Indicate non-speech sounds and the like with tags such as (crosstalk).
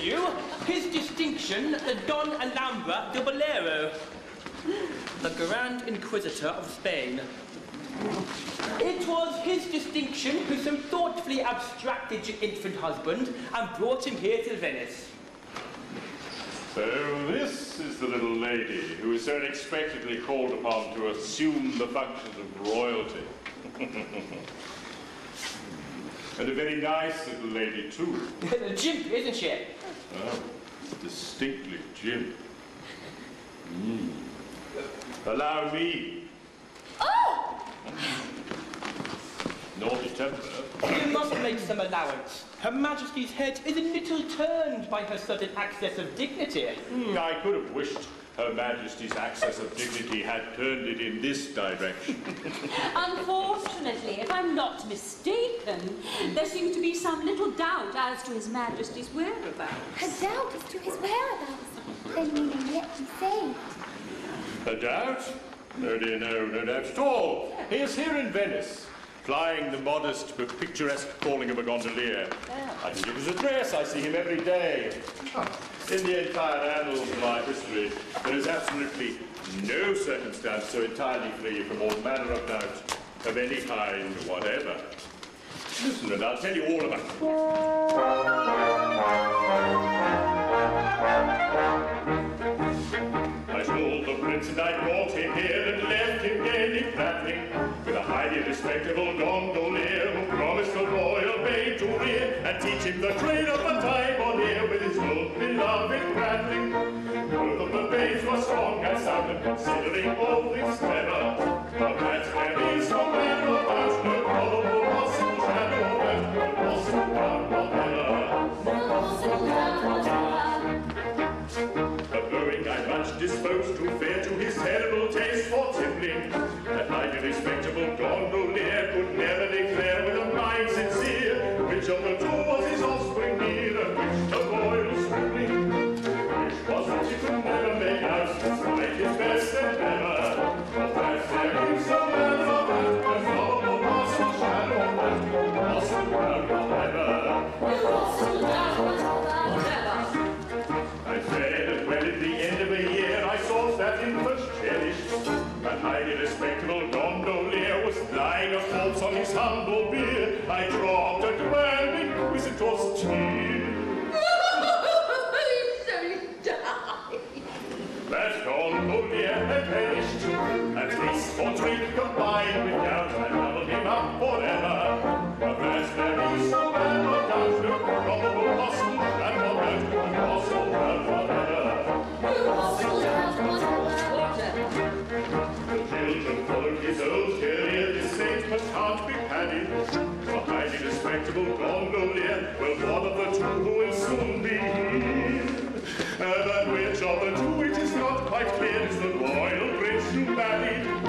you His Distinction, the Don Alhambra del Bolero, the Grand Inquisitor of Spain. It was his distinction who so thoughtfully abstracted your infant husband and brought him here to Venice. So this is the little lady who is so unexpectedly called upon to assume the functions of royalty. (laughs) and a very nice little lady, too. (laughs) jimp, isn't she? Oh, distinctly jimp. Mm. Allow me. Oh! Naughty temper. You must make some allowance. Her Majesty's head is a little turned by her sudden access of dignity. Mm, I could have wished her Majesty's access of dignity had turned it in this direction. (laughs) Unfortunately, if I'm not mistaken, there seems to be some little doubt as to His Majesty's whereabouts. A doubt as to his whereabouts? Then we may yet be saved. A doubt? No, dear, no, no doubt at all. He is here in Venice, flying the modest but picturesque calling of a gondolier. I can give his address. I see him every day. In the entire annals of my history, there is absolutely no circumstance so entirely free from all manner of doubt of any kind whatever. Listen, and I'll tell you all about it. Prince and I brought him here and left him gaily prattling with a highly respectable gondolier who promised a royal babe to rear and teach him the trade of a ear with his own beloved bratling. Both of the babes were strong and sound and considering all things clever. Respectable gondolier was lying of faults on his humble bier, I dropped a grand inquisitor's tear. That (laughs) gondolier had perished, at least for drink combined with doubt, I doubled him up forever. But that there of doubt, no probable no possible doubt whatever. No possible doubt whatever. The children followed his old career, this saint must heart be padded. A highly respectable well, one of the two who will soon be here. And which of the two it is not quite clear is the royal prince you married.